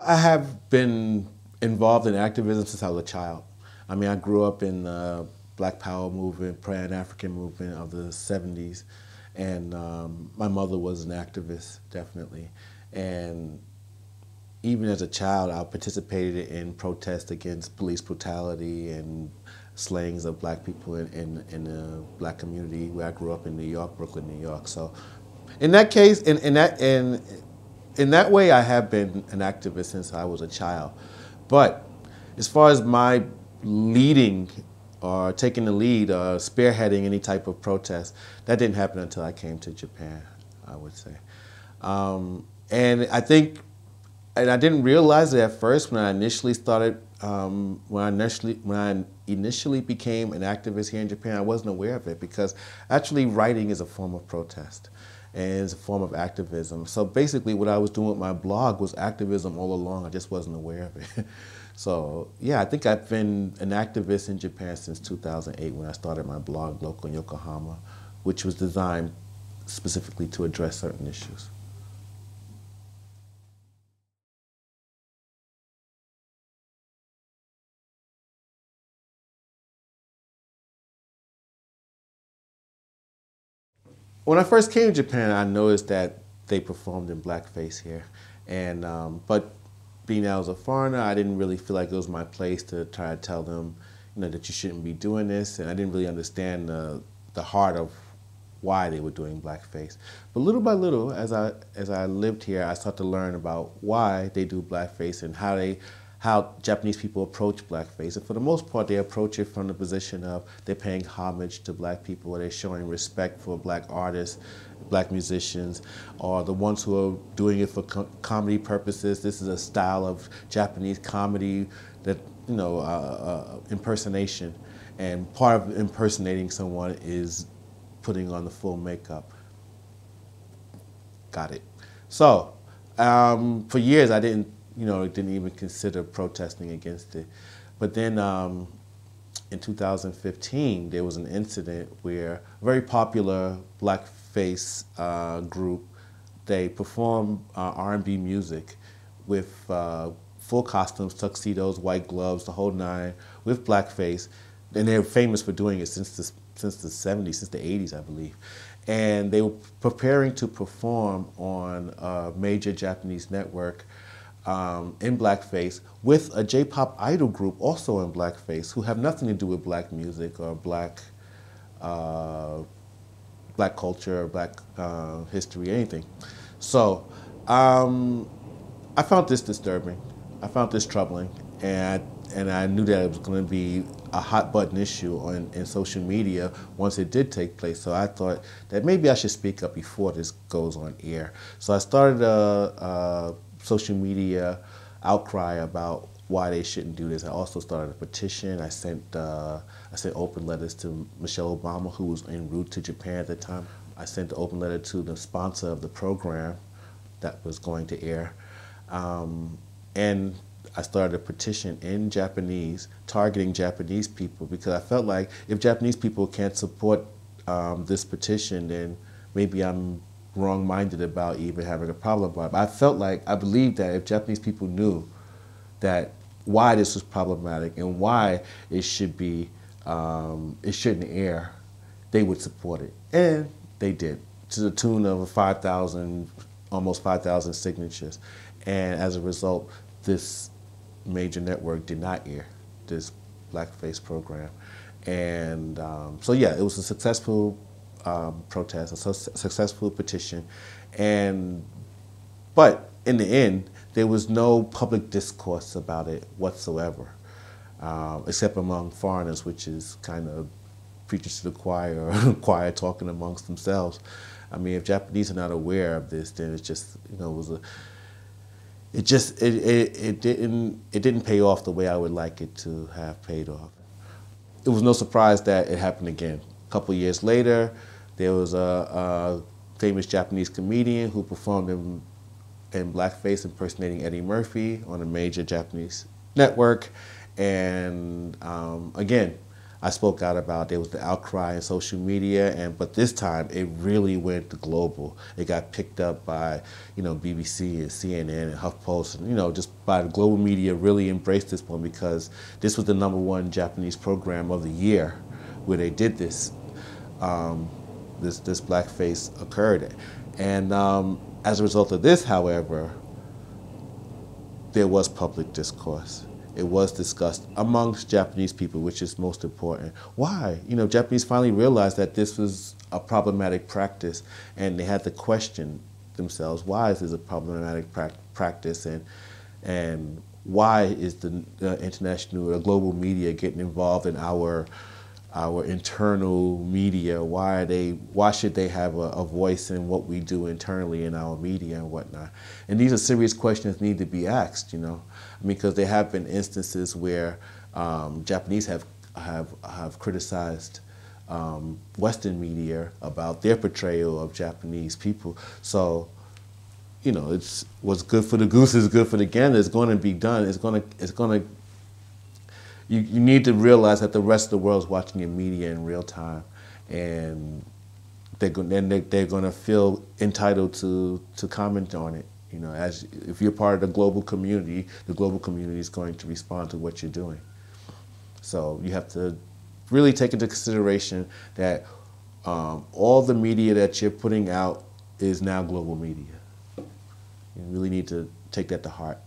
I have been involved in activism since I was a child. I mean, I grew up in the Black Power movement, Pan-African movement of the 70s, and um, my mother was an activist, definitely. And even as a child, I participated in protests against police brutality and slayings of black people in, in, in, the black community where I grew up in New York, Brooklyn, New York. So in that case, in, in, that, in, in that way, I have been an activist since I was a child. But as far as my leading or taking the lead or spearheading any type of protest, that didn't happen until I came to Japan, I would say. Um, and I think, and I didn't realize it at first when I initially started, um, when I initially, when I initially became an activist here in Japan, I wasn't aware of it because actually writing is a form of protest and it's a form of activism. So basically what I was doing with my blog was activism all along. I just wasn't aware of it. so yeah, I think I've been an activist in Japan since 2008 when I started my blog, Loco in Yokohama, which was designed specifically to address certain issues. When I first came to Japan, I noticed that they performed in blackface here. And, um, but being that I was a foreigner, I didn't really feel like it was my place to try to tell them, you know, that you shouldn't be doing this. And I didn't really understand the, the heart of why they were doing blackface. But little by little, as I, as I lived here, I started to learn about why they do blackface and how they how Japanese people approach blackface. And for the most part, they approach it from the position of they're paying homage to black people, or they're showing respect for black artists, black musicians, or the ones who are doing it for co comedy purposes. This is a style of Japanese comedy that, you know, uh, uh, impersonation. And part of impersonating someone is putting on the full makeup. Got it. So, um, for years I didn't you know, didn't even consider protesting against it. But then um, in 2015, there was an incident where a very popular blackface uh, group, they performed uh, R&B music with uh, full costumes, tuxedos, white gloves, the whole nine, with blackface. And they're famous for doing it since the, since the 70s, since the 80s, I believe. And they were preparing to perform on a major Japanese network um, in blackface with a J-pop idol group also in blackface who have nothing to do with black music or black uh, black culture or black uh, history, anything. So um, I found this disturbing. I found this troubling, and I, and I knew that it was going to be a hot button issue on in social media once it did take place. So I thought that maybe I should speak up before this goes on air. So I started a, a social media outcry about why they shouldn't do this. I also started a petition. I sent uh, I sent open letters to Michelle Obama, who was en route to Japan at the time. I sent an open letter to the sponsor of the program that was going to air, um, and I started a petition in Japanese targeting Japanese people because I felt like if Japanese people can't support um, this petition, then maybe I'm wrong-minded about even having a problem about it. I felt like, I believed that if Japanese people knew that why this was problematic and why it should be, um, it shouldn't air, they would support it. And they did, to the tune of 5,000, almost 5,000 signatures. And as a result, this major network did not air this blackface program. And um, so yeah, it was a successful um, protest, a su successful petition, and but in the end, there was no public discourse about it whatsoever, um, except among foreigners, which is kind of preachers to the choir, choir talking amongst themselves. I mean, if Japanese are not aware of this, then it's just you know it was a it just it, it, it didn't it didn't pay off the way I would like it to have paid off. It was no surprise that it happened again. A couple years later, there was a, a famous Japanese comedian who performed in, in blackface impersonating Eddie Murphy on a major Japanese network. And um, again, I spoke out about there was the outcry in social media, and but this time it really went global. It got picked up by you know BBC and CNN and HuffPost, and you know just by the global media really embraced this one because this was the number one Japanese program of the year where they did this. Um, this this blackface occurred, and um, as a result of this, however, there was public discourse it was discussed amongst Japanese people, which is most important. Why? You know, Japanese finally realized that this was a problematic practice, and they had to question themselves: Why is this a problematic pra practice, and and why is the uh, international or global media getting involved in our our internal media? Why are they? Why should they have a, a, voice in what we do internally in our media and whatnot? And these are serious questions need to be asked. You know, because there have been instances where um, Japanese have have have criticized um, Western media about their portrayal of Japanese people. So, you know, it's what's good for the goose is good for the gander. It's going to be done. It's going to it's going to. You, you need to realize that the rest of the world is watching your media in real time, and they're going they, they're going to feel entitled to to comment on it. You know, as if you're part of the global community, the global community is going to respond to what you're doing. So you have to really take into consideration that um, all the media that you're putting out is now global media. You really need to take that to heart.